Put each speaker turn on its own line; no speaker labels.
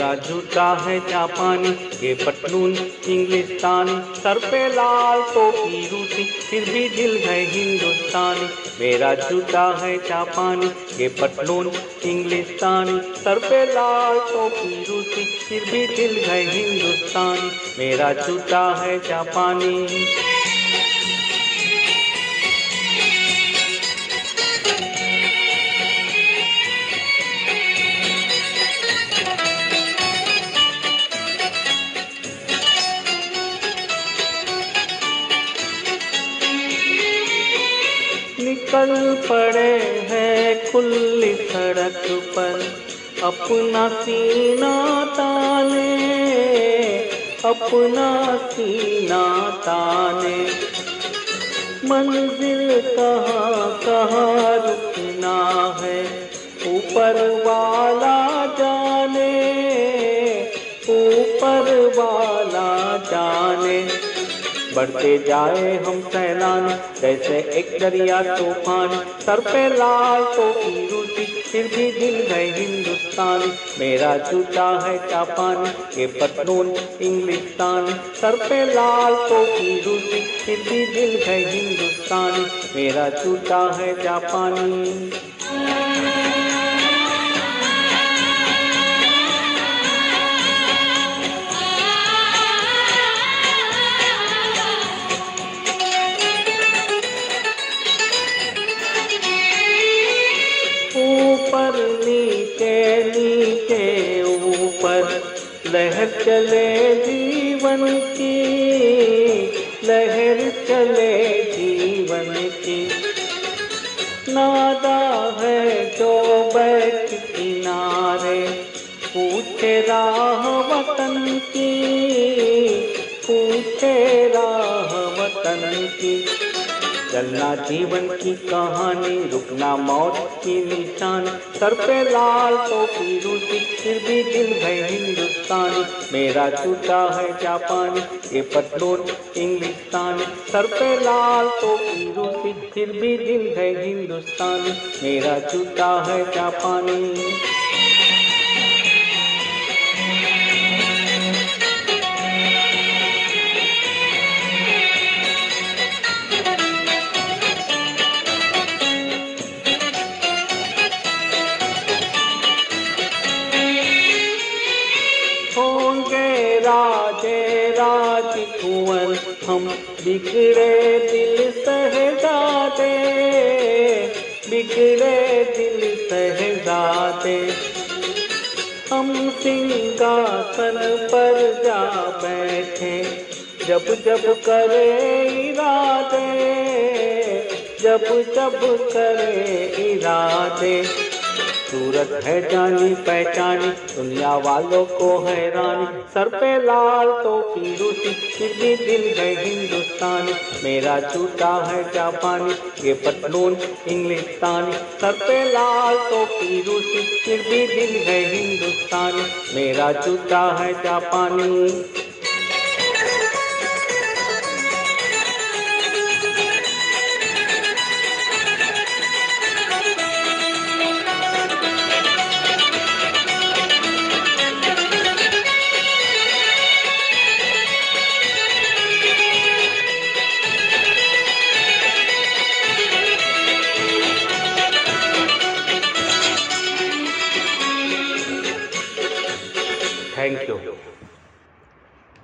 मेरा जूता है जापानी ये पटलून इंग्लिस्तानी सर पे लाल टोपी रूसी, फिर भी दिल है हिंदुस्तानी। मेरा जूता है जापानी ये पटलून इंग्लिस्तानी सर पे लाल टोपी रूसी, फिर भी दिल है हिंदुस्तानी। मेरा जूता है जापानी निकल पड़े हैं खुली सड़क पर। अपना सीना ताने, अपना सीना ताने। मंजिल कहाँ कहाँ रुकना है? ऊपर वाला जाने, ऊपर वाला जाने। बढ़ते जाए हम सैलान, जैसे एक दरिया तूफ़ान। सर पे लाल रूसी, फिर भी दिल है हिंदुस्तान। मेरा जूता है जापान, ये पतलून इंग्लिस्तान। सर पे लाल रूसी, फिर भी दिल है हिंदुस्तान। मेरा जूता है जापानी। ऊपर नीचे नीचे, ऊपर। लहर चले जीवन की, लहर चले जीवन की। नादा है जो बैठ किनारे, पूछे राह वतन की, पूछे राह वतन की। चलना जीवन की कहानी, रुकना मौत की निशान। सर पे लाल टोपी रूसी फिर भी दिल है हिंदुस्तानी। मेरा जूता है जापानी, ये पतलून इंग्लिस्तानी। सर पे लाल टोपी रूसी फिर भी दिल है हिंदुस्तानी। मेरा जूता है जापानी। होंगे राजे राज कुंवर, हम बिगड़े दिल सहजादे बिगड़े दिल सहजादे हम सिंहासन पर जा बैठे, जब जब करे इरादे, जब जब करे इरादे। सूरत है जानी, पहचानी, दुनिया वालों को हैरानी। सर पे लाल टोपी रूसी फिर भी दिल है हिंदुस्तानी। मेरा जूता है जापानी, ये पतलून इंग्लिस्तानी। सर पे लाल रूसी फिर भी दिल है हिंदुस्तानी। मेरा जूता है जापानी।